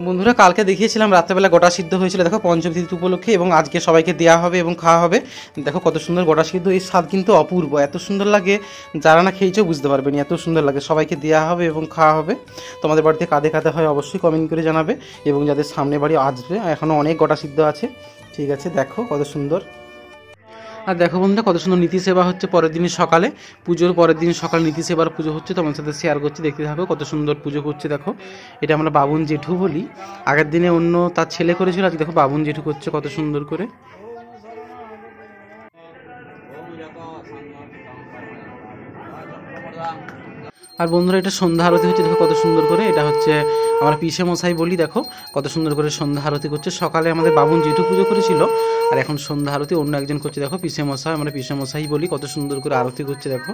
বন্ধুরা, কালকে দেখিয়েছিলাম, রাত্রেবেলা গোটা সিদ্ধ হয়েছিল, দেখো, পঞ্চম তিথি উপলক্ষে, এবং আজকে সবাইকে দেওয়া হবে এবং খাওয়া হবে। দেখো, কত সুন্দর গোটা সিদ্ধ, এই স্বাদ কিন্তু অপূর্ব, এত সুন্দর লাগে, যারা না খেয়েছেও বুঝতে পারবেনি এত সুন্দর লাগে, সবাইকে দেওয়া হবে এবং খাওয়া হবে। তোমাদের বাড়িতে কাঁধে কাঁধে হয় অবশ্যই কমেন্ট করে জানাবে, এবং যাদের সামনে বাড়ি আসবে এখনও অনেক গোটা সিদ্ধ আছে, ঠিক আছে, দেখো, কত সুন্দর। আর দেখো বন্ধুরা, কত সুন্দর নীতি সেবা হচ্ছে পরের দিন সকালে। পুজোর পরের দিন সকাল নীতি সেবার পুজো হচ্ছে, তোমার সাথে শেয়ার করছি, দেখতে থাকো কত সুন্দর পুজো করছে, দেখো। এটা আমরা বাবুন জেঠু বলি। আগের দিনে অন্য তার ছেলে করেছিল, আজকে দেখো বাবুন জেঠু করছে কত সুন্দর করে। আর বন্ধুরা, এটা সন্ধ্যা আরতি হচ্ছে, দেখো কত সুন্দর করে। এটা হচ্ছে আমরা পিসে মশাই বলি, দেখো কত সুন্দর করে সন্ধ্যা আরতি করছে। সকালে আমাদের বাবুন জেঠু পুজো করেছিল, আর এখন সন্ধ্যা আরতি অন্য একজন করছে। দেখো পিসে মশাই, আমরা পিসে মশাই বলি, কত সুন্দর করে আরতি করছে, দেখো।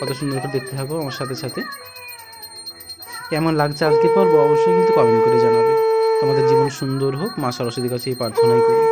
কত সুন্দর করে দেখতে থাকো আমার সাথে সাথে। কেমন লাগছে আজকে পর্ব? অবশ্যই কিন্তু কমেন্ট করে জানাবে। তোমাদের জীবন সুন্দর হোক, মা সরস্বতীর কাছে এই প্রার্থনাই করি।